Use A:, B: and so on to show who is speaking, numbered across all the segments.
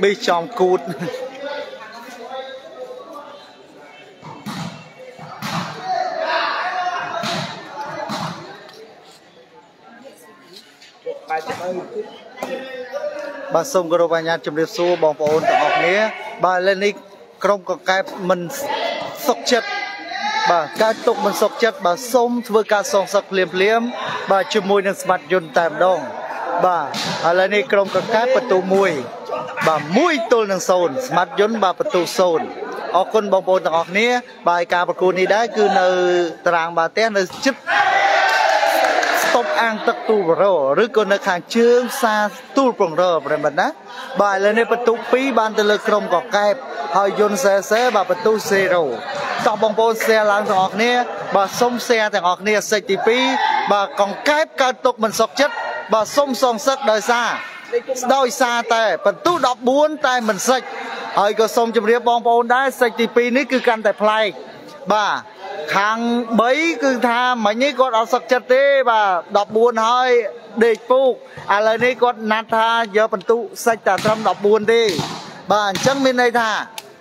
A: ប៊ីចំគូតបាទសូមគោរពអញ្ញាតជំរាបសួរបងប្អូនទាំងអស់គ្នា បាទឥឡូវនេះក្រុមកកែបមិនសុខចិត្តបាទការទុកមិនសុខចិត្តបាទសូមធ្វើការសងសឹកភ្លាមភ្លាម បាទជាមួយនឹងស្មាត់យន្តតែម្ដង បាទឥឡូវនេះក្រុមកកែបបន្ទូ1បាទ1ទល់នឹង0ស្មាត់យន្តបាទបន្ទូ0អរគុណបងប្អូនទាំងអស់គ្នាបាទការប្រកួតនេះដែរគឺនៅតារាងបាល់ទះនៅជិតតប់អាងទឹកទូលបរឬក៏នៅខាងជើងផ្សារទូលប្រងរប្រិមិត្តណាបាទឥឡូវនេះបន្ទុក2បានទៅលើក្រុមកកែបហើយយុនសេសេបាទបន្ទុក0តោះបងប្អូន share ឡើងទាំងអស់គ្នាបាទសុំ share ទាំងអស់គ្នាសេចទី2បាទកង្កែបកើតទុកមិនសុខចិត្ត បាទសុំសងសឹកដោយសារដោយសារតែបន្ទុក14តែមិនសិចហើយក៏សូមជម្រាបបងប្អូនដែរសេចទី2នេះគឺកាន់តែប្លែកបាទខាង3គឺថាមិញនេះគាត់អត់សឹកចិត្តទេបាទ14ហើយដេកពូកឥឡូវនេះគាត់ណាត់ថាយកបន្ទុសិចតែត្រឹម14ទេបាទអញ្ចឹងមានន័យថា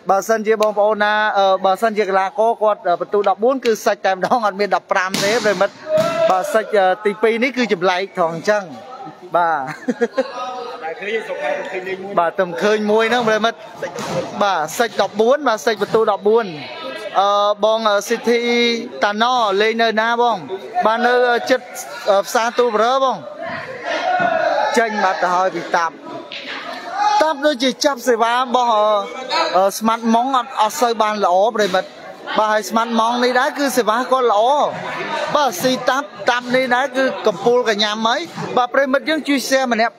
A: បើសិនជាបងប្អូនណាបើសិនជាកីឡាករគាត់បន្ទុ14គឺសាច់តែម្ដងអត់មាន15ទេប្រិមិត្តបាទសាច់ទី2នេះគឺចម្លែកត្រង់អញ្ចឹងបាទតែឃើញសុខហើយឃើញលេខមួយបាទតែឃើញមួយហ្នឹងប្រិមិត្តបាទសាច់14បាទសាច់បន្ទុ14អឺបងសិទ្ធិតាណលេងនៅណាបង បាននៅចិត្តផ្សារទូបរើបងចេញបាត់ទៅហើយពីតាប់ តាប់ដូចជាចាប់សេវារបស់ស្មាត់ម៉ងអត់អត់សូវបានល្អប្រិមិត្តបាទហើយស្មាត់ម៉ងនេះដែរគឺសេវាក៏ល្អបាទស៊ីតាប់តាប់នេះដែរគឺកំពូលកញ្ញាំហើយបាទប្រិមិត្តយើងជួយ share ម្នាក់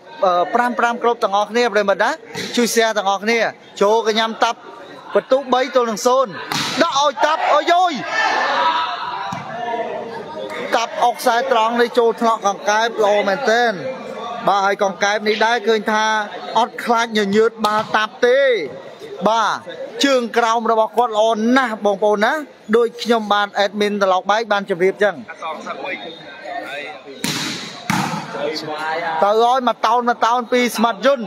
A: 5 5គ្រប់ទាំងអស់គ្នាប្រិមិត្តណាជួយ share ទាំងអស់គ្នាចូលកញ្ញាំតាប់បន្ទុក3ទល់នឹង0ដាក់ឲ្យតាប់អើយយតាប់អុកខ្សែត្រង់នេះចូលថ្នាក់កង្កែបល្អមែនទែនបាទហើយកង្កែបនេះដែរឃើញថា អត់ខ្លាចញញើតបាល់តាប់ទេ បាទជើងក្រោមរបស់គាត់ល្អណាស់បងប្អូនណាដូចខ្ញុំបានអេដមីនត្រឡប់បែកបានជម្រាបចឹងទៅឲ្យមកតោនមកតោនពីស្មាត់យុន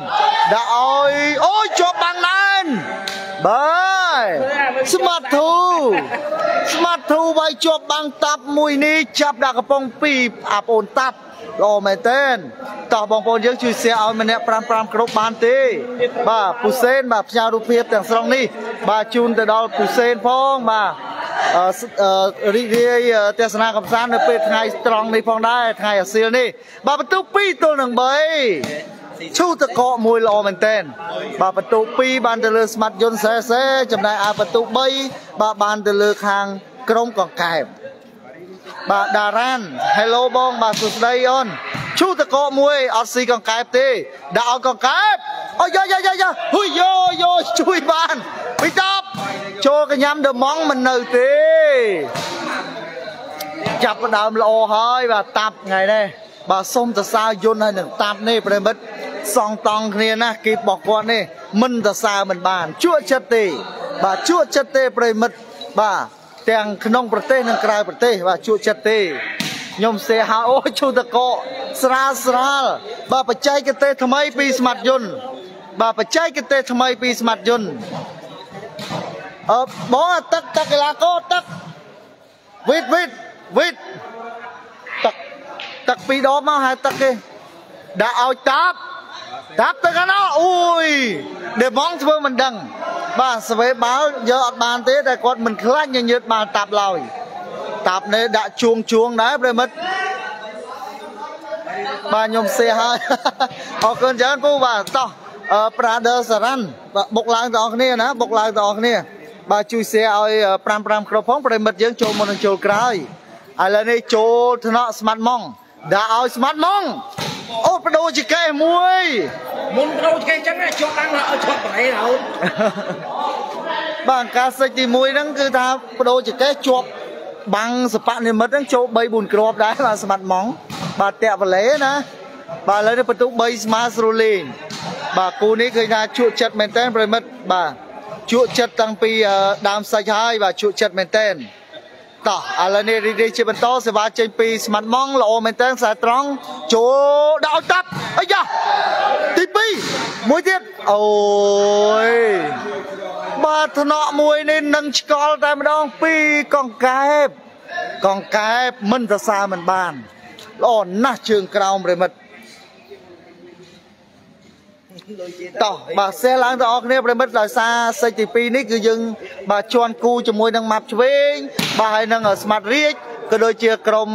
A: ដាក់ឲ្យអូយជាប់បាំងណែនបាទស្មាត់ធូស្មាត់ធូវាយជាប់បាំងតាប់មួយនេះចាប់ដាក់កំប៉ុង2អាប្អូនតាប់ ល្អមែនតើតោះបងប្អូនយើងជួយ share ឲ្យម្នាក់5 5គ្រប់បានទេបាទពូសេនបាទផ្ញើរូបភាពទាំងស្រុងនេះ បាទជូនទៅដល់ពូសេនផងបាទរីករាយទស្សនាកំសាន្តនៅពេលថ្ងៃត្រង់នេះផងដែរថ្ងៃអាសៀលនេះបាទបន្ទុក2ទល់នឹង3ឈូតកកមួយល្អមែនតែនបាទបន្ទុក2បានទៅលើស្មាត់យុនសេសេចំណែកឯបន្ទុក3បាទបានទៅលើខាងក្រុមកង្កែប បាទដារ៉ាន Hello បងបាទសួស្ដីអូនឈូតកកមួយអត់ស៊ីកង្កែបទេដាក់ឲ្យកង្កែបអូយយ៉ាយ៉ាយ៉ាហ៊ុយយោយោជួយបានពីតបចូលកញ្ញាំដឺម៉ងមិននៅទេចាប់ដើមល្អហើយបាទតាប់ថ្ងៃនេះបាទសុំសរសើរយន្តហើយនឹងតាប់នេះប្រិមិត្តសងតង់គ្នាណាគេបោះគាត់នេះមិនសរសើរមិនបានជក់ចិត្តទេ បាទជក់ចិត្តទេប្រិមិត្តបាទ ទាំងក្នុងប្រទេសនិងក្រៅប្រទេសបាទជក់ចិត្តទេខ្ញុំសេហៅអូឈូតកកស្រាលស្រាលបាទបច្ចេកទេសថ្មីពីស្មាត់យន្តបាទបច្ចេកទេសថ្មីពីស្មាត់យន្តអឺបងទឹកទឹកកីឡាករទឹកវិតវិតវិតទឹកទឹកពីរដបមកហៅទឹកគេដាក់ឲ្យតាប់ តាប់ទៅកណោអូយដេម៉ងធ្វើមិនដឹង បាទសវេបាល់យកអត់បានទេតែគាត់មិនខ្លាចញញើតបាល់តាប់ឡើយតាប់នេះដាក់ជួងជួងដែរប្រិមិត្តបាទខ្ញុំសេហើយអរគុណច្រើនពូបាទតោះប្រាដឺសារ៉ាន់បុកឡើងទាំងអស់គ្នាណាបុកឡើងទាំងអស់គ្នាបាទជួយ share ឲ្យ5 5គ្រប់ផងប្រិមិត្តយើងចូលមុននឹងចូលក្រោយឥឡូវនេះចូលថ្នាក់ស្មាត់ម៉ងដាក់ឲ្យស្មាត់ម៉ង អូបដូរជាកេះមួយ
B: មុនបដូរជាកេះចឹងជាប់តាំងឲ្យជាប់ប្រហែលហើយ
A: បាទការសិចទី1ហ្នឹងគឺថាបដូរជាកេះជាប់បាំងសបនិមិត្តហ្នឹងចូល3 4គ្រាប់ដែរបាទស្មាត់ម៉ងបាទតាក់វលេណាបាទឥឡូវនេះបន្ទុក3ស្មើស្រួលលេងបាទគូនេះឃើញថាជក់ចិត្តមែនតើប្រិមិត្តបាទជក់ចិត្តតាំងពីដើមសាច់ហើយបាទជក់ចិត្តមែនតើ តោះឥឡូវនេះរីករាយជាបន្តសេវាចេញពីស្មាត់ម៉ងល្អមែនតើខ្សែត្រង់ចូលដាក់ឲ្យតាប់អាយ៉ាទី2មួយទៀតអូយបាទថ្នាក់មួយនេះនឹងឆ្កល់តែម្ដងពីកង្កែបកង្កែបមិនសរសើរមិនបានល្អណាស់ជើងក្រោមប្រិមិត្ត តោះបាទសេះឡើងទៅអរគ្នាប្រិមិត្តដោយសារសិចទី2នេះគឺយើងបាទជន់គូជាមួយនឹងម៉ាប់ឆ្វេងបាទហើយនឹងស្មាត់រៀចក៏ដូចជាក្រុម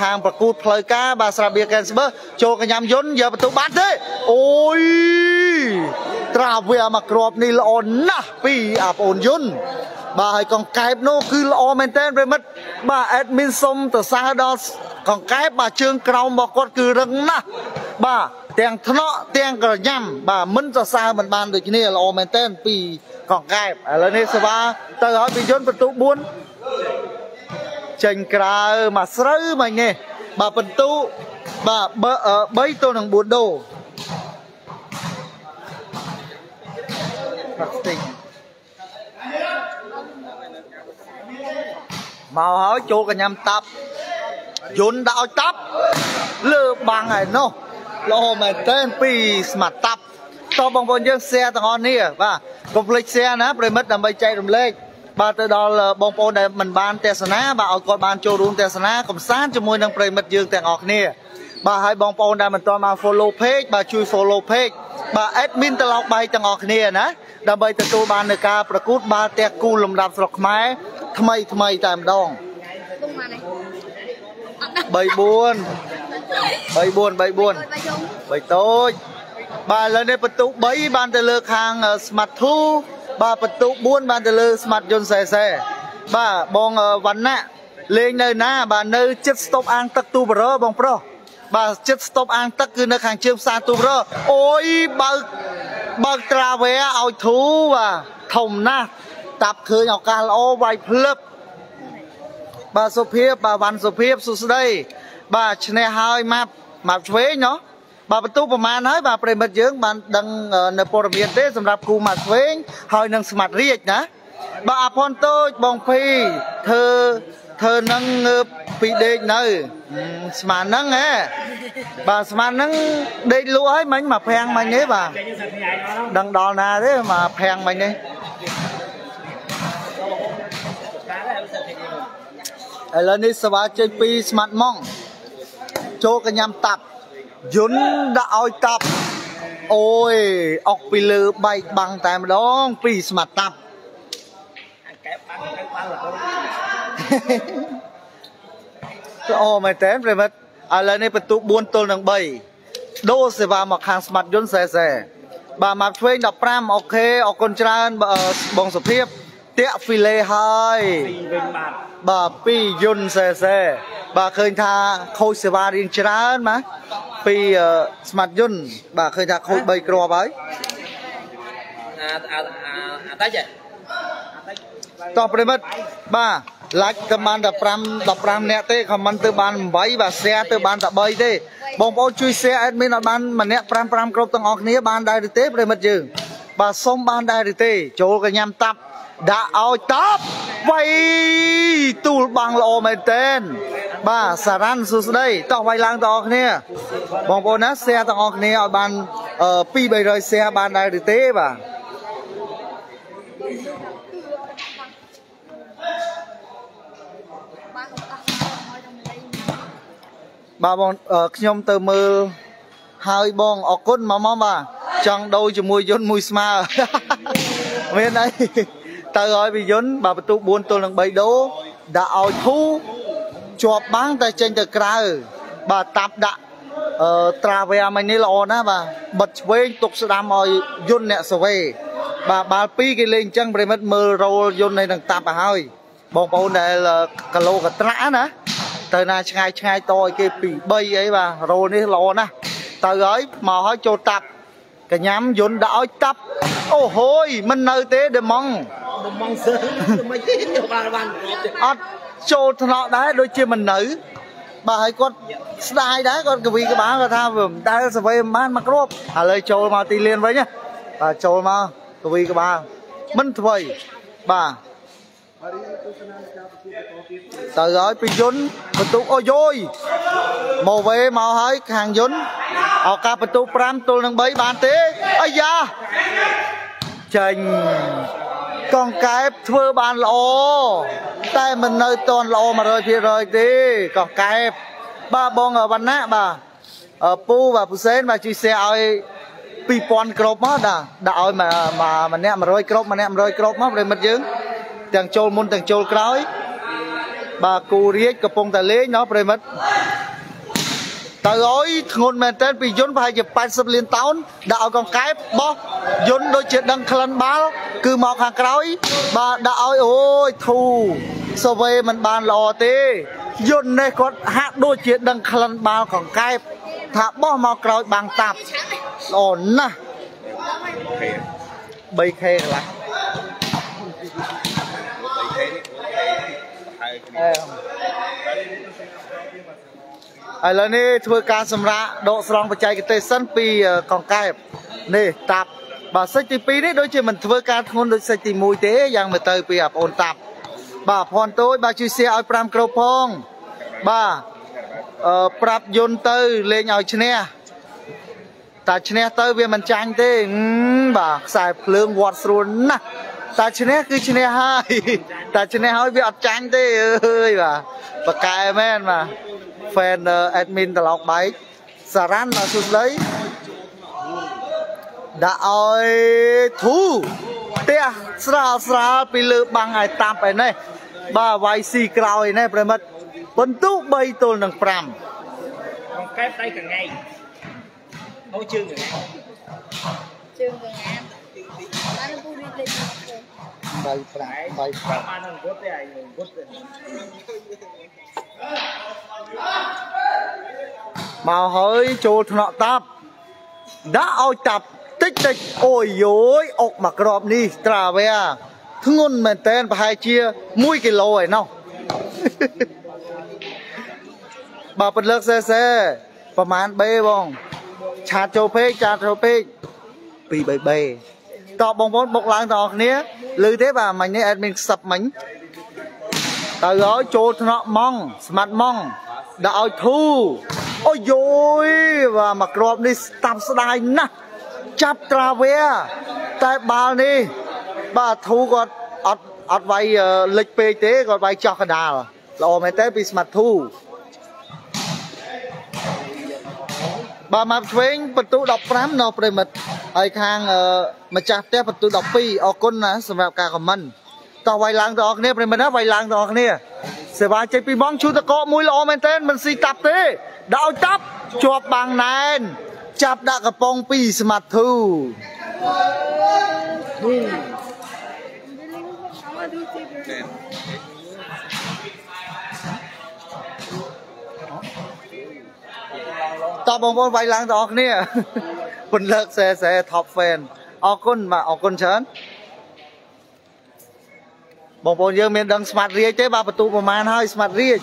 A: ខាងប្រកួតផ្លូវការបាទស្រាបៀកែនស្បឺចូលកញ្ញាំយុនយកបន្ទូបាត់ទេអូយត្រាវាមកគ្រាប់នេះល្អណាស់ពីអាប្អូនយុនបាទហើយកង្កែបនោះគឺល្អមែនតើប្រិមិត្តបាទអេដមីនសុំទៅសើដល់កង្កែបបាទជើងក្រោមរបស់គាត់គឺរឹងណាស់បាទ ទាំងថ្នាក់ទាំងក្រញាំបាទមិនសរសើរមិនបានដូចគ្នាល្អមែនតើពីកង្កែបឥឡូវនេះសេវាទៅឲ្យពីយន្តបន្ទុ4ចេញក្រៅមកស្រូវមកនេះបាទបន្ទុបាទ3ទៅនឹង4ដូបាទស្ទិញមកហើយចូលកញ្ញាំតាប់យន្តដាក់ឲ្យតាប់លើបាំងហើយនោះ ល្អមែនតើពីស្មាត់តាប់តបងប្អូនយើង share ទាំងអស់នេះបាទកុំភ្លេច share ណាប្រិមិត្តដើម្បីចែករំលែកបាទទៅដល់បងប្អូនដែលមិនបានទស្សនាបាទឲ្យគាត់បានចូលរួមទស្សនាកំសាន្តជាមួយនឹងប្រិមិត្តយើងទាំងអស់គ្នាបាទហើយបងប្អូនដែលមិនទាន់បាន follow page បាទជួយ follow page បាទ admin ត្រឡោកបាយទាំងអស់គ្នាណាដើម្បីទទួលបាននៅការប្រកួតបាល់ទះគូលំដាប់ស្រុកខ្មែរថ្មីថ្មីតែម្ដង3 4 3 4 3 4 3តូចបាទឥឡូវនេះបន្ទុក3បានទៅលើខាង Smart 2បាទបន្ទុក4បានទៅលើ Smart យន្តសេសេបាទបងវណ្ណៈលេងនៅណា បាទនៅចិត្តស្តុបអាងទឹកទូបរបងប្រុសបាទចិត្តស្តុបអាងទឹកគឺនៅខាងជើងផ្សារទូបរអូយបើកបើកត្រាវែឲ្យធូបាទធំណាស់តាប់ឃើញឱកាសល្អវាយភ្លឹបបាទសុភាពបាទវ៉ាន់សុភាពសុស្ដី បាទឈ្នះហើយម៉ាប់ម៉ាប់ឆ្វេងណោះបាទបន្ទូប្រមាណហើយបាទប្រិមិត្តយើងបានដឹងនៅព័ត៌មានទេសម្រាប់គូម៉ាត់ឆ្វេងហើយនឹងស្មាត់រៀចណាបាទអាផុនតូចបងភីធ្វើធ្វើនឹងងើបពីដេកនៅស្មានហ្នឹងហ៎បាទស្មានហ្នឹងដេកលក់ហើយមិញមកប្រាំងមិញទេបាទដឹងដល់ណាទេមកប្រាំងមិញទេឥឡូវនេះសវ៉ាចេញពីស្មាត់ម៉ង ចូលកញ្ញាំតាប់យន្តដាក់ឲ្យតាប់អូយអុកពីលើបែកបាំងតែម្ដងពីស្មាត់តាប់កែបាំងទៅបាល់រហូតអូមែនតើប្រិមិត្តឥឡូវនេះបន្ទុក4ទល់នឹង3ដូរសេវាមកខាងស្មាត់យន្តសែសែបាទមកឆ្វេង15អូខេអរគុណច្រើនបងសុភាព តាក់ហ្វីលេហើយបាទពីយន្តសែសែបាទឃើញថាខូចសេវារៀងច្រើនណាពីស្មាត់យន្តបាទឃើញថាខូច3គ្រាប់ហើយអាអាអាតិចតោះប្រិមិត្តបាទ like ទៅបានតែ5 15នាក់ទេ comment ទៅបាន8បាទ share ទៅបានតែ3ទេបងប្អូនជួយ share admin ឲ្យបានម្នាក់5 5គ្រប់ទាំងអស់គ្នាបានដែរឬទេប្រិមិត្តយើងបាទសុំបានដែរឬទេចូលកញ្ញាំតាប់ ដាក់ឲ្យតបវៃទូលបាំងល្អមែនតែនបាទសារ៉ាន់សួស្ដីតោះវាយឡើងទាំងអស់គ្នា បងប្អូនណា share ទាំងអស់គ្នាឲ្យបាន2 300 share បានដែរឬទេបាទបាទបងខ្ញុំទៅមើលហើយបងអរគុណមកមកបាទចង់ដូរជាមួយយន្តមួយស្មើមានអី ទៅឲ្យវិយន្តបាទបន្ទុក4ទល់នឹង3ដូដាក់ឲ្យធូជាប់បាំងតែចេញទៅក្រៅបាទតាប់ដាក់អឺត្រាវែមិញនេះល្អណាស់បាទបិទឆ្វេងទុកស្ដាំឲ្យយន្តអ្នកសវេបាទបាល់2គេលេងអញ្ចឹងប្រិមិត្តមើលរោលយន្តនេះនឹងតាប់ទៅហើយបងប្អូនដែលគីឡូកត្រាក់ណាទៅណាឆ្ងាយឆ្ងាយតឲ្យគេពី3អីបាទរោលនេះល្អណាស់ទៅហើយមកហើយចូលតាប់កញ្ញាំយន្តដាក់ឲ្យតាប់អូហូយមិននៅទេដេម៉ង ដេម៉ងសើមិនទេបានបានអត់ចូលថ្នាក់ដែរដូចជាមិននៅបាទហើយគាត់ស្ដាយដែរគាត់កវីក្បាលគាត់ថាមិនដែលសវេមិនបានមកគ្របឥឡូវចូលមកទីលានវិញបាទចូលមកកវីក្បាលមិនធ្វើបាទទៅហើយពីយន្តបន្ទុកអូយយមកវេមកហើយខាងយន្តឱកាសបន្ទុក5ទល់នឹង3បានទេអាយ៉ាចេញ កងកែបធ្វើបានល្អតែមិននៅតន់ល្អ100%ទេកងកែបបាទបងវណ្ណៈបាទពូបាទពូសែនបាទជួយ share ឲ្យ2000គ្របមកដាក់ដាក់ឲ្យម្នាក់100គ្របម្នាក់100គ្របមកប្រិមិត្តយើងទាំងចូលមុនទាំងចូលក្រោយបាទគូរាជកំពុងតែលេងណោះប្រិមិត្ត ទៅអើយធ្ងន់មែនតើពីយន្តប្រហែលជា80លានតោនដាក់ឲ្យកងកែបបោះយន្តដូចជាដឹងក្លិនបាល់គឺមកខាងក្រោយបាទដាក់ឲ្យអូយធូសវេមិនបានល្អទេយន្តនេះគាត់ហាក់ដូចជាដឹងក្លិនបាល់កងកែបថាបោះមកក្រោយបាំងតាប់ល្អណាស់ 3K កន្លះ ឥឡូវនេះធ្វើការសម្រាកដកស្រង់បច្ចេកទេសសិនពីកងកែបនេះតាប់បាទសិចទី2នេះដូចជាមិនធ្វើការធ្ងន់ដូចសិចទី1ទេយ៉ាងមើលទៅពីអាប្អូនតាប់បាទភ័ណ្ឌតូចបាទជួយសៀឲ្យ5គ្រូផងបាទអឺប្រាប់យន្តទៅលេងឲ្យឈ្នះតែឈ្នះទៅវាមិនចាញ់ទេបាទខ្សែភ្លើងវត្តស្រួលណាស់តែឈ្នះគឺឈ្នះហើយតែឈ្នះហើយវាអត់ចាញ់ទេអើយបាទបកែមែនបាទ fan admin ត្រឡោកបែកសារ៉ាន់បាទសួស្ដីដាក់ឲ្យធូផ្ទះស្រាលស្រាលពីលើបាំងឲ្យតាប់ឯនេះបាទវាយស៊ីក្រោយនេះប្រិមិត្តបន្ទុ3ទល់នឹង5ក
B: ង្កែបដៃកងៃអូជើងកងា
C: ជើងកងាបានពូរីលេខ
A: បាយប្រាក់បាយប្រាក់បាន
B: នឹងវុតទេអាយវុតទេ
A: មកហើយចូលថ្នាក់តាប់ដាក់ឲ្យតាប់តិចតិចអូយយយអុកមកក្របនេះត្រាវែធ្ងន់មែនតែនប្រហែលជា1គីឡូឯណោះបើពិតលើកសេសេប្រហែលបេបង ឆាតចូលពេកឆាតចូលពេក2 3បេតបបងប្អូនបុកឡើងទាំងអស់គ្នាឮទេបាទមិញនេះអេដមីនខ្សឹបមិញ ទៅហើយចូលថ្នាក់ម៉ងស្មាត់ម៉ងដាក់ឲ្យធូអូយយបាទមកក្របនេះស្តាប់ស្ដាយណាស់ចាប់ត្រាវែតែបាល់នេះបាទធូគាត់អត់អត់វាយលិចពេកទេគាត់វាយចោះកដាលល្អមែនទេពីស្មាត់ធូបាទម៉ាប់ឆ្វេងបន្ទូ15នៅប្រិមិត្តហើយខាងម្ចាស់ផ្ទះបន្ទូ12អរគុណណាសម្រាប់ការខមមិន តោះវាយឡើងទាំងអស់គ្នាប្រិមិត្តណាវាយឡើងទាំងអស់គ្នាសេវាចេញពីបងឈូតកកមួយល្អមែនទែនមិនស៊ីតាប់ទេដាក់ឲ្យតាប់ជាប់បាំងណែនចាប់ដាក់កំប៉ុងពីស្មាត់ធូតបងប្អូនវាយឡើងទាំងអស់គ្នាពន្លើកសែសែ top fan អរគុណបាទអរគុណច្រើន បងប្អូនយើងមានដឹងស្មាត់រៀចទេបាទបន្ទូប្រមាណហើយស្មាត់រៀចឥ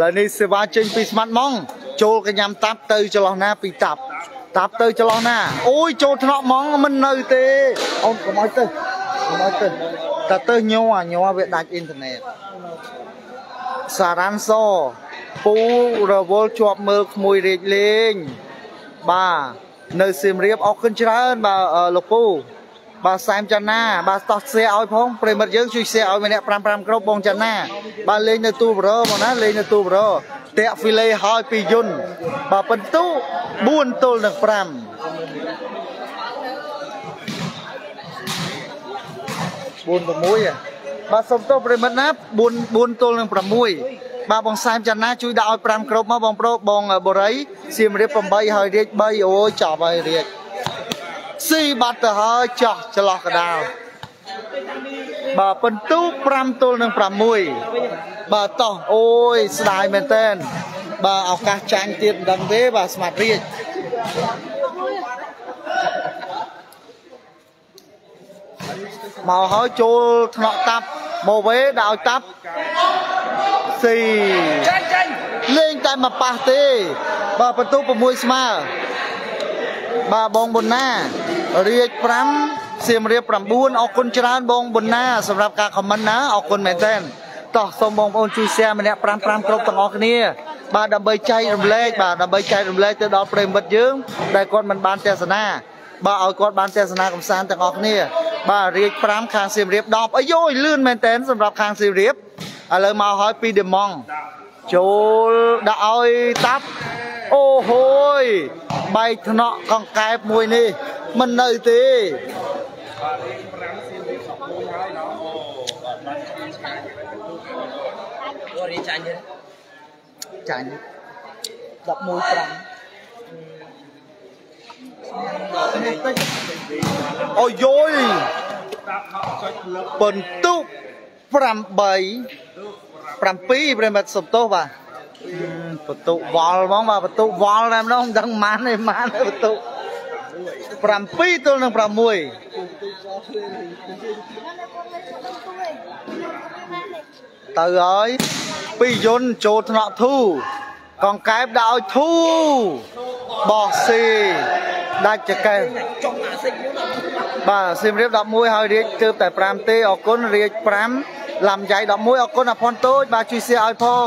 A: ឡូវនេះសេវាចេញពីស្មាត់ម៉ងចូលកញ្ញាំតាប់ទៅចន្លោះណាពីតាប់តាប់ទៅចន្លោះណាអូយចូលថ្នាក់ម៉ងមិននៅទេអូនកុំឲ្យទៅកុំឲ្យទៅតែទៅញ័រញ័រវាដាច់អ៊ីនធឺណិតសារ៉ាន់ស ពូរវល់ជាប់មើលក្មួយរេកលេង បាទនៅសៀមរាបអរគុណច្រើនបាទលោកពូបាទសែមចន្ទាបាទតោះសៀឲ្យផងប្រិមិត្តយើងជួយសៀឲ្យម្នាក់5 5គ្រប់បងចន្ទាបាទលេងនៅទូបរមកណាលេងនៅទូបរតាក់ហ្វីឡេហើយពីយុនបាទពិនទូ4ទល់នឹង5 4 6បាទសុំទោសប្រិមិត្តណា4 4ទល់នឹង6 បាទបងសែមច័ន្ទណាជួយដាក់ឲ្យ5គ្រប់មកបងប្រូបងបូរីសៀមរាប8ហើយរាជ3អូយចប់ហើយរាជស៊ីបាត់ទៅហើយចោះចន្លោះកដាលបាទពិន្ទុ5ទល់នឹង6បាទតោះអូយស្ដាយមែនតើបាទឱកាសចាញ់ទៀតមិនដឹងទេបាទស្មាត់រាជមកហើយចូលថ្នាក់តាប់មកវេដាក់ឲ្យតាប់ ស៊ី
B: ចាញ់ចាញ់
A: លេងតែមកប៉ះទេ បាទបន្ទុ6ស្មើបាទបងប៊ុនណារាជ5សៀមរាប9អរគុណច្រើនបងប៊ុនណាសម្រាប់ការខមមិនណាអរគុណមែនទែនតោះសូមបងប្អូនជួយ share ម្នាក់5 5គ្រប់ទាំងអស់គ្នាបាទដើម្បីចែករំលែកបាទដើម្បីចែករំលែកទៅដល់ប្រិមិត្តយើងដែលគាត់មិនបានទស្សនាបាទឲ្យគាត់បានទស្សនាកំសាន្តទាំងអស់គ្នា បាទរាជ5ខាងសៀមរាប10អាយយលឿនមែនតើសម្រាប់ខាងសៀមរាប ឥឡូវមកហើយពីដេម៉ង់ចូលដាក់ឲ្យតាប់អូហូយបែកថ្នាក់កង្កែបមួយនេះមិននៅទេ
B: អូរៀនចាញ់ទេ
A: ចាញ់11 5អូយយបន្ទុក 8 7ប្រិមិត្តសុំទោសបាទបន្ទុកវល់ហ្មងបាទបន្ទុកវល់តែម្ដងមិនដឹងម៉ានទេម៉ានទេបន្ទុក7ទល់នឹង6ទៅហើយពីយន្តចូលថ្នាក់ធូកងកែបដាក់ឲ្យធូបោះស៊ីដាច់ចកេះបាទសៀមរាប11ហើយរាជទើបតែ5ទេអរគុណរាជ5 ឡាំយ៉ៃ11អរគុណអភ័ណ្ឌតូចបាទជួយសៀឲ្យផង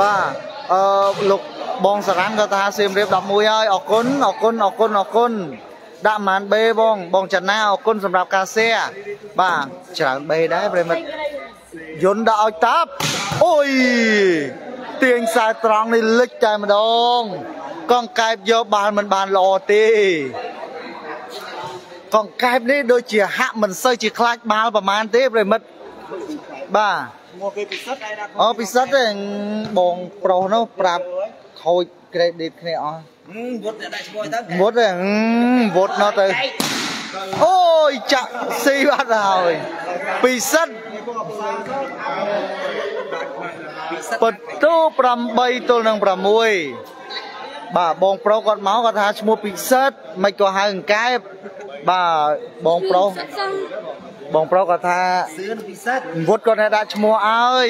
A: បាទអឺលោកបងសារ៉ាន់ក៏ថាសៀមរាប11ហើយអរគុណអរគុណអរគុណអរគុណដាក់ម៉ានបេបងបងចនាអរគុណសម្រាប់ការសៀបាទច្រើនបេដែរប្រិមិត្តយន្តដាក់ឲ្យតាប់អូយទាញខ្សែត្រង់នេះលិចតែម្ដង កងកែបយកបាល់មិនបានល្អទេកងកែបនេះដូចជាហាក់មិនសូវជាខ្លាចបាល់ប្រហែលទេប្រិមិត្ត បាទ
B: មកគេពិសិដ្ឋឯណា
A: អូពិសិដ្ឋទេបងប្រុសនោះប្រាប់ខូច credit គ្នាអស់
B: វុតដាក់ឈ្មោះទៅ
A: វុតទេវុតនោះទៅអូយចាក់ស៊ីបាត់ហើយពិសិដ្ឋបទូ8ទល់នឹង6បាទបងប្រុសគាត់មកគាត់ថាឈ្មោះពិសិដ្ឋមិនក៏ហៅអង្កែបបាទបងប្រុស បងប្រុសគាត់ថា
B: សឿនពិសិដ្ឋ
A: វុតគាត់តែដាក់ឈ្មោះឲ្យ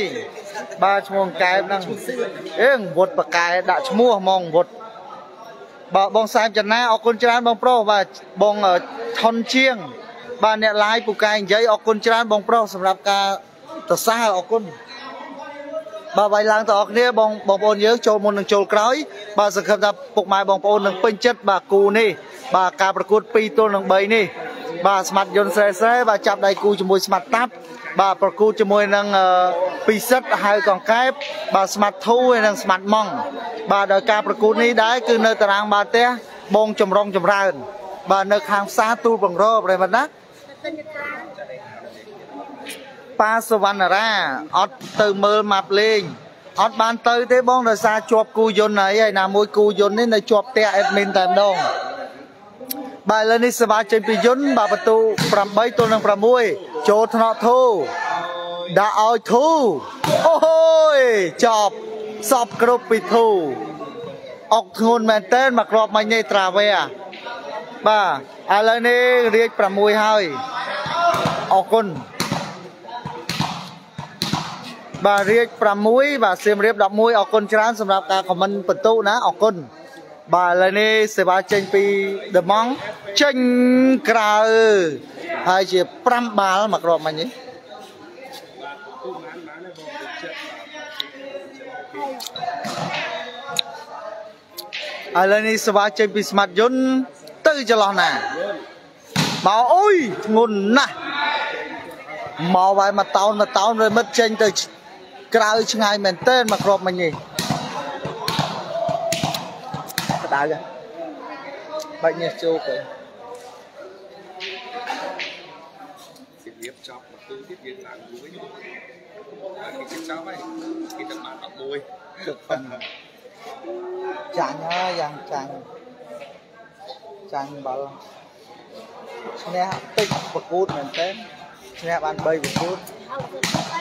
A: បាទឈ្មោះអង្កែបហ្នឹងអេវុតបកែដាក់ឈ្មោះហ្មងវុតបាទបងសែមចនាអរគុណច្រើនបងប្រុសបាទបងថនជាង បាទអ្នកឡាយពូកែនិយាយអរគុណច្រើនបងប្រុសសម្រាប់ការសរសើរអរគុណ បាទវាយឡើងទៅអរគ្នាបងបងប្អូនយើងចូលមុននឹងចូលក្រោយបាទសង្ឃឹមថាពុកម៉ែបងប្អូននឹងពេញចិត្តបាទគូនេះបាទការប្រកួត2ទល់នឹង3នេះបាទស្មាត់យុនស្រែស្រែបាទចាប់ដៃគូជាមួយស្មាត់តាប់បាទប្រកួតជាមួយនឹងពិសិដ្ឋហៅកង្កែបបាទស្មាត់ធូហើយនិងស្មាត់ម៉ង់បាទដោយការប្រកួតនេះដែរគឺនៅតារាងបាល់ទះបងចម្រុងចម្រើន បាទនៅខាងផ្សារទូលបង្រប្រិមត្តណា ប៉ាសវណ្ណរាអត់ទៅមើលម៉ាប់លេងអត់បានទៅទេបងដោយសារជាប់គូយន្តហើយហើយណាមួយគូយន្តនេះនៅជាប់ផ្ទះអេដមីនតែម្ដងបាទឥឡូវនេះសេវាចេញពីយន្តបាទបន្ទូ8ទល់នឹង6ចូលថ្នាក់ធូដាក់ឲ្យធូអូយចប់សពគ្រប់ពីធូអុកធ្ងន់មែនតើមកក្របមិញនេះត្រាវែបាទឥឡូវនេះរៀប6ហើយអរគុណ បាទរាជ6បាទសៀមរាប11អរគុណច្រើនសម្រាប់ការខមមិនបន្ទុណាអរគុណបាទឥឡូវនេះសេវាចេញពីដម៉ង់ចេញក្រៅហើយជា5បាល់មកគ្រាប់មិញនេះឥឡូវនេះសេវាចេញពីស្មាត់យុនទៅចន្លោះណាមកអុយធ្ងន់ណាស់មកហើយមកតោនមកតោន rồi មិត្តចេញទៅ ក្រៅឆ្ងាយមែនតើមកគ្របមិញនេះបដៅបាច់ញ៉េះចូលទៅ
B: សិរៀបចប់មកទូទៀតយើងឡើងមួយគេជិះចប់ហើយគេទៅបាន11
A: ទឹកប៉ុណ្ណឹងចាញ់ហើយយ៉ាងចាញ់ចាញ់បាល់ឈ្នះតិចប្រកួតមែនតើ ឈ្នះបាន3ប្រកួត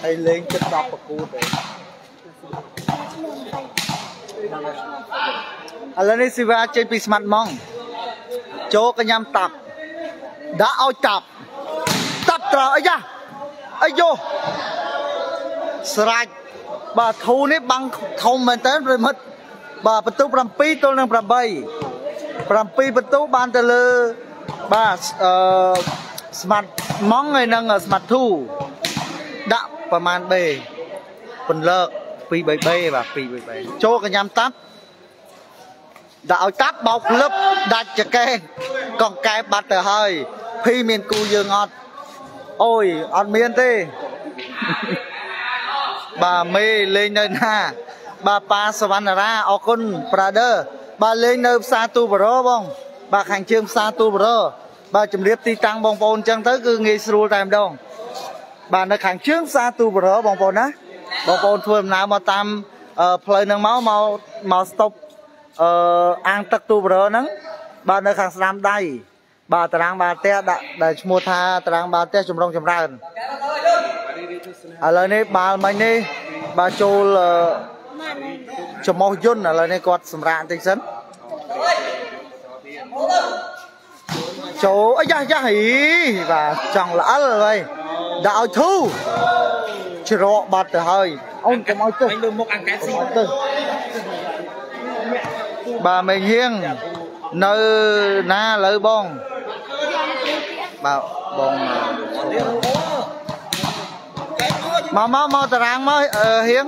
A: ហើយលេងចិត្ត10ប្រកួតទេឥឡូវនេះស៊ីវ៉ាចេញពីស្មាត់ម៉ងចូលកញ្ញាំតាប់ដាក់ឲ្យតាប់តាប់ត្រូវអីយ៉ាអាយយោស្រាច់បាទធូនេះបាំងធំមែនតើប្រិមិត្តបាទបន្ទុក7ទល់នឹង8 7បន្ទុកបានទៅលើបាទអឺ ស្មាត់ម៉ងហើយនឹងស្មាត់ធូដាក់ប្រមាណ B ពន្លើក2 3 B បាទ2 3 B ចូលកញ្ញាំតាប់ដាក់ឲ្យតាប់បោកភ្លឹបដាច់ចកេងកងកែបាត់ទៅហើយភីមានគូយើងអត់អូយអត់មានទេបាទមេលេងនៅណាបាទប៉ាសវណ្ណារាអរគុណ brother បាទលេងនៅផ្សារទូបរោបងបាទខាងជើងផ្សារទូបរោ បាទជំរាបទីតាំងបងប្អូនអញ្ចឹងទៅគឺងាយស្រួលតែម្ដងបាទនៅខាងជើងផ្សារទូបរោបងប្អូនណាបងប្អូនធ្វើដំណើរមកតាមផ្លូវហ្នឹងមកមកមកស្តុបអឺអាងទឹកទូបរោហ្នឹងបាទនៅខាងស្ដាំដៃបាទតារាងបាល់ទះដាក់ដែលឈ្មោះថាតារាងបាល់ទះចម្រុងចម្រើនឥឡូវនេះបាល់មិញនេះបាទចូលចំោះយន្តឥឡូវនេះគាត់សម្រាកបន្តិចសិន ចូលអាយ៉ាយ៉ាហីបាទចង់ល្អិលហើយដាក់ឲ្យធូច្រកបាត់ទៅហើយអូនកុំឲ្យទៅ
B: លើមុខអង្កែស៊ី
A: ទៅបាទមេហៀងនៅណាឥឡូវបងបាទបងមកមកមកតារាងមកហៀង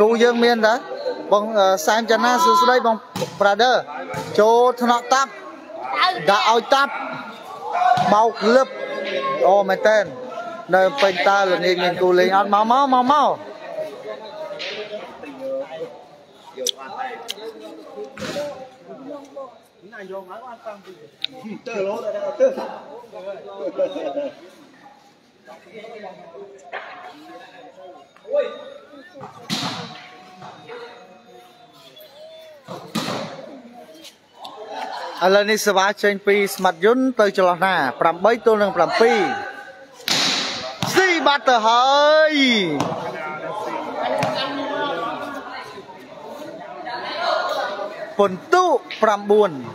A: គូយើងមានតើបងសែមចាណាសួស្ដីបង brother ចូលថ្នាក់តាប់ដាក់ឲ្យតាប់ បោកលឹបអូមែនតើនៅពេញតើល្ងាចមានគូលេងអត់មកមកមកមកណាយកមកអត់តាំងពីទៅលោទៅទៅអូយ ឥឡូវនេះសេវាចេញពីស្មាត់យុនទៅចន្លោះណា8ទល់នឹង7ស៊ីបាត់ទៅហើយពន្ទុ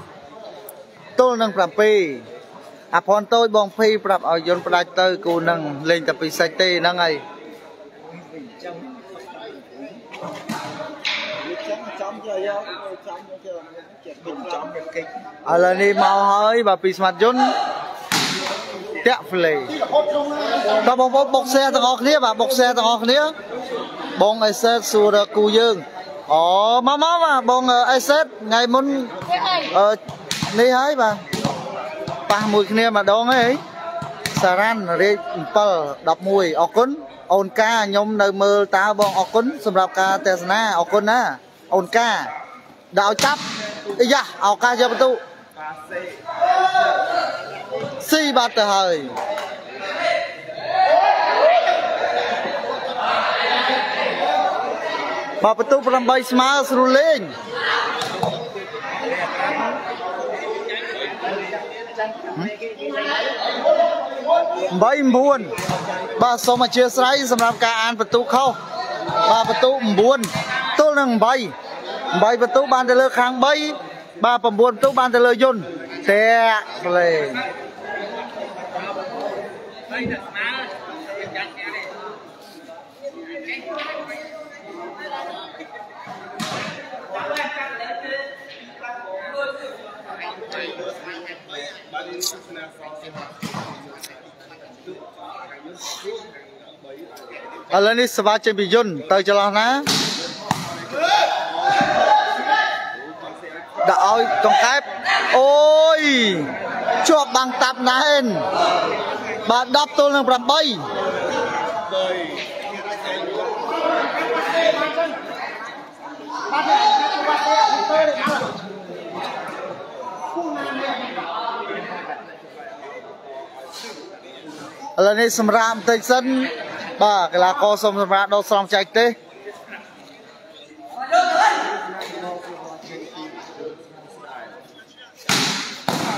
A: 9ទល់នឹង7អាផនតូចបងភីប្រាប់ឲ្យយន្តផ្ដាច់ទៅគូនឹងលេងតែពីសាច់ទេហ្នឹងហើយចំយកយកចំយក ចិត្តពេញចំមានកិច្ចឥឡូវនេះមកហើយបាទពីស្មាត់យន្តតាក់ហ្វ្លេដល់បងប្អូនបុក share ទាំងអស់គ្នាបាទបុក share ទាំងអស់គ្នាបងអេសេតសួរគូយើងអូមកមកបាទបងអេសេតថ្ងៃមុនអឺនេះហើយបាទប៉ះមួយគ្នាម្ដងហីសារ៉ាន់រាជ7 11អរគុណអូនកាខ្ញុំនៅមើលតើបងអរគុណសម្រាប់ការទេសនាអរគុណណាអូនកាដាក់ឲ្យចាប់ អាយ៉ាឱកាសយកបន្ទុស៊ីបាត់ទៅហើយបើបន្ទុ8ស្មើស្រួលលេង8 9បាទសូមអធិស្ឋានសម្រាប់ការអានបន្ទុខុសបាទបន្ទុ9ទល់នឹង8 8បន្ទុកបានទៅលើខាង3បាទ9បន្ទុកបានទៅលើយន្តតាក់លេងឥឡូវនេះសវាចេញពីយន្តទៅចន្លោះណា ដាក់ឲ្យកង្កែបអូយជាប់បាំងតាប់ណែនបាទ10ទល់នឹង8ឥឡូវនេះសម្រាប់បន្តិចសិនបាទកីឡាករសូមសម្រាប់ដកស្រង់ចែកទេ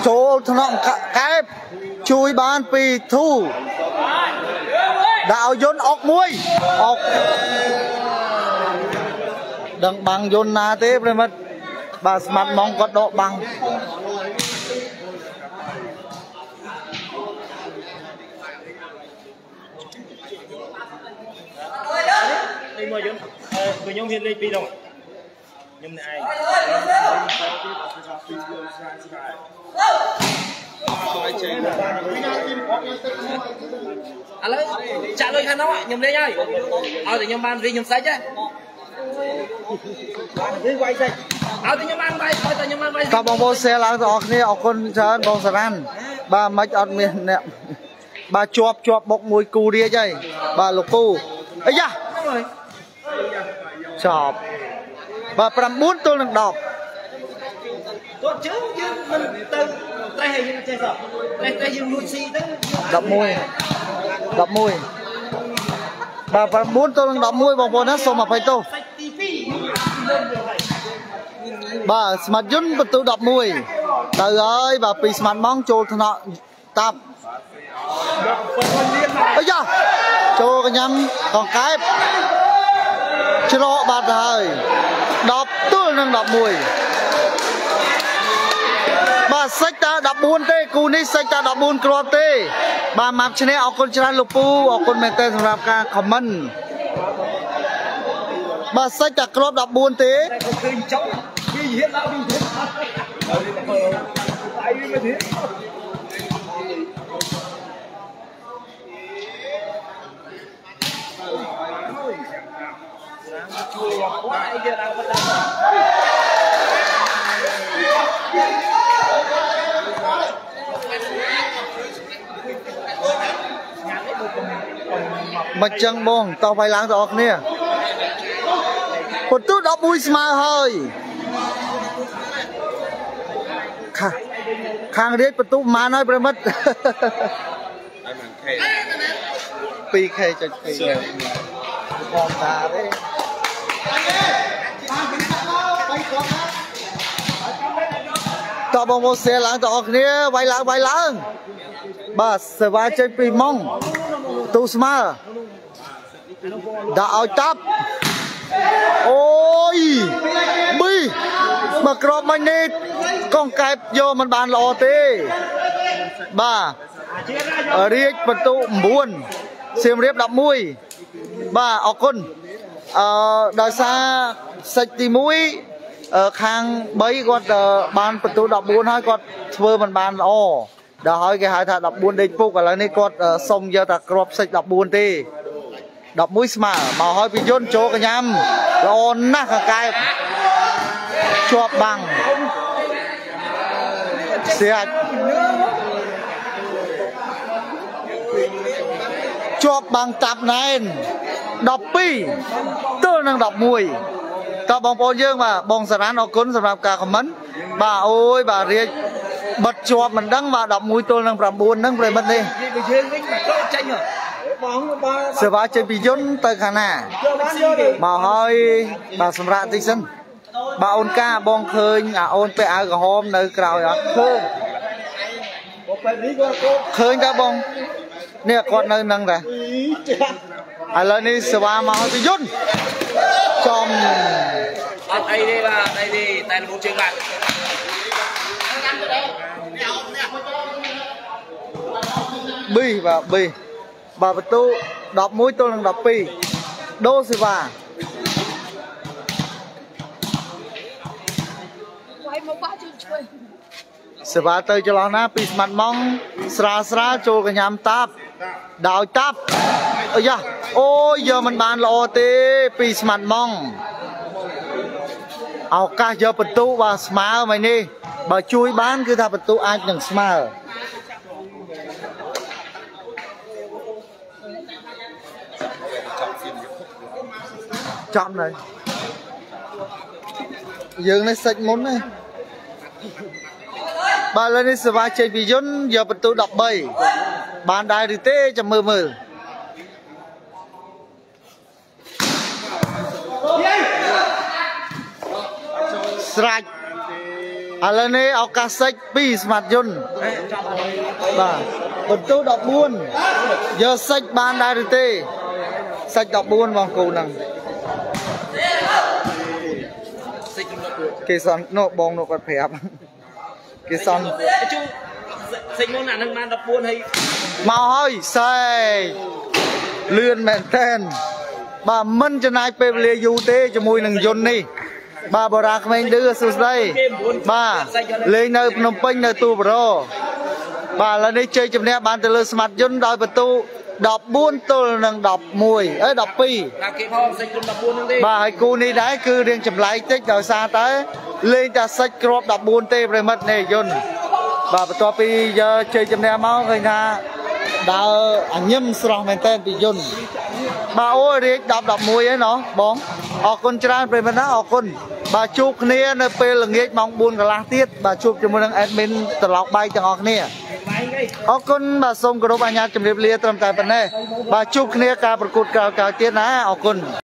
A: ចូលថ្នាក់កែបជួយបានពីធូដាក់ឲ្យយន្តអុកមួយអុកដឹងបាំងយន្តណាទេប្រិមិត្តបាទស្មាត់ម៉ងគាត់ដកបាំងនេះមកយន្ត
D: ពួកខ្ញុំហ៊ានលេខ2ដង ខ្ញុំអ្នកឯង
B: ឲ្យចេញ
D: ឥឡូវចាក់លុយខាងនោះខ្ញុំលេងហើយឲ្យតែខ្ញុំបានរីខ្ញុំសាច់ហ៎វិញវាយសាច់ឲ្យតែខ្ញុំ បានវាយឲ្យតែខ្ញុំបានវាយ
A: ក៏បងប្អូន share ឡើងទាំងអស់គ្នាអរគុណច្រើនបងសារ៉ាន់បាទមិនអត់មានអ្នកបាទជាប់ជាប់បុកមួយគូរាជហើយបាទលោកពូអាយ៉ាចប់បាទ9ទល់នឹង10
D: គាត់ជើងយើងមិនទៅត្រេះឲ្យយើងចេះសោះត្រេះត្រេះយើងលួចស៊ីទៅ
A: 11 11បាទ9ទល់នឹង11បងប្អូនណាសូមអភ័យទោស
D: សាច់ទី2
A: បាទស្មាត់យុនបន្ទូ11ទៅហើយបាទពីស្មាត់ម៉ងចូលថ្នាក់តាប់អាយ៉ាចូលកញ្ញាំកងកែបច្រកបាត់ទៅហើយ10ទល់ នឹង11បាទសិចតា14ទេគូនេះសិចតា14គ្រាប់ទេ បាទម៉ាប់ឈ្នះអរគុណច្រើនលោកពូអរគុណមែនទែនសម្រាប់ការខមមិនបាទសិចតាគ្រាប់14ទេ
D: តែគាត់ឃើញចុកវាហ៊ានដល់វាហ៊ានអាយវាមិនហ៊ា ជួយយកគាត់អីគេដល់គាត់ដល់
A: មិនចឹងបងតោះវាយឡើងទាំងអស់គ្នាបន្ទូ11ស្មើហើយខាខាងរាជបន្ទូប្រហែលហើយប្រិមិត្ត
B: ឲ្យមិនខេ
A: 2k ចុច2បងតាទេ តោះបងមកសៀឡើងទាំងអស់គ្នាវាយឡើងវាយឡើងបាទសេវាចេញពីម៉ងទូស្មើដាក់ឲ្យតាប់អូយប៊ីមកក្របមិញនេះកងកែបយកមិនបានល្អទេបាទរាជបន្ទុ9សៀមរាប11បាទអរគុណ អឺដោយសារសិចទី1អឺខាង3គាត់អឺបានបន្ទុ14ហើយគាត់ធ្វើមិនបានល្អដល់ហើយគេហៅថា14ដេកពុកឥឡូវនេះគាត់អឺសុំយកតែក្របសិច14ទេ11ស្មើមកហើយពីយន្តចូលកញ្ញាំល្អណាស់កង្កែបជាប់បាំងស្រាច់ជាប់បាំងតាប់ណែន 12ទល់នឹង11តើបងប្អូនយើងបាទបងសារ៉ាន់អរគុណសម្រាប់ការខមមិនបាទអូយបាទរៀបបិទជាប់មិនដឹងបាទ11ទល់នឹង9ហ្នឹងប្រិមិត្តនេះ
D: និយាយទៅយើងវិញមកទៅចាញ់ហ៎បងបង
A: សេវាចេញពីយន្តទៅខាងណា
D: យកបានយកទៅ
A: មកហើយបាទសម្រាប់តិចសិនបាទអូនកាបងឃើញអាអូនពាក់អាវក្រហមនៅក្រោយអត់ឃើញ
D: បងបែបនេះគាត់គាត់
A: ឃើញតើបងនេះគាត់នៅនឹងតា
D: ចាស់
A: ឥឡូវនេះសេវាមកហើយពីយន្តចំ
D: អត់អីទេបាទអីទេតែល្ងជើងបាទ
A: ប៊ីបាទប៊ីបាទបន្ទូ11ទល់នឹង12ដូសេវា
C: quay một ba chương chơi
A: សេវាទៅចន្លោះណាពីស្មាត់ម៉ងស្រាលស្រាលចូលកញ្ញាំតាប់ដោយតាប់អាយ៉ាអូយយកមិនបានល្អទេពីស្មាត់ម៉ងឱកាសយកបន្ទុបាទស្មើមកនេះបើជួយបានគឺថាបន្ទុអាចនឹងស្មើចំហើយយើងនេះសិចមុនណា បាទឥឡូវនេះសេវាចេញពីយន្តយកបន្ទូ13បានដែរឬទេចាំមើលមើលស្រាច់ឥឡូវនេះឱកាសសិច2ស្មាត់យន្តបាទបន្ទូ14យកសិចបានដែរឬទេសិច14បងគូហ្នឹង
D: សិចខ្ញុំ
A: គេសន់នោះបងនោះគាត់ប្រាប់ គេសន់
D: ជូសិចមុនអានឹងបាន14ហើយ
A: មកហើយសែកលឿនមែនតែនបាទមិនចំណាយពេលវេលាយូរទេជាមួយនឹងយន្តនេះបាទបរាក្មេងឌឺសួស្ដីបាទលេងនៅភ្នំពេញនៅទូបរោ បាទឥឡូវនេះជ័យជំនះបានទៅលើស្មាត់យន្តដោយបន្ទូ14ទល់នឹង11អេ12
D: ដាក់គេផងសេចគុណ14ហ្នឹងទេ
A: បាទហើយគូនេះដែរគឺរៀងចម្លែកតិចដោយសារតែលេងតែសាច់គ្រាប់14ទេប្រិមិត្តនេះយន្តបាទបន្ទាប់ពីយកជ័យជំនះមកឃើញថាដើរអញឹមស្រស់មែនតើពីយន្ត បាទអូយរៀង10 11ហើយណោះបងអរគុណច្រើនប្រិមិត្តណាអរគុណបាទជួបគ្នានៅពេលល្ងាចម៉ោង4កន្លះទៀតបាទជួបជាមួយនឹង admin ត្រឡោកបាយទាំងអស់គ្នា
D: បាយគេ
A: អរគុណបាទសូមគោរពអញ្ញាតជម្រាបលាត្រឹមតែប៉ុណ្ណេះបាទជួបគ្នាការប្រកួតក្រោយៗទៀតណាអរគុណ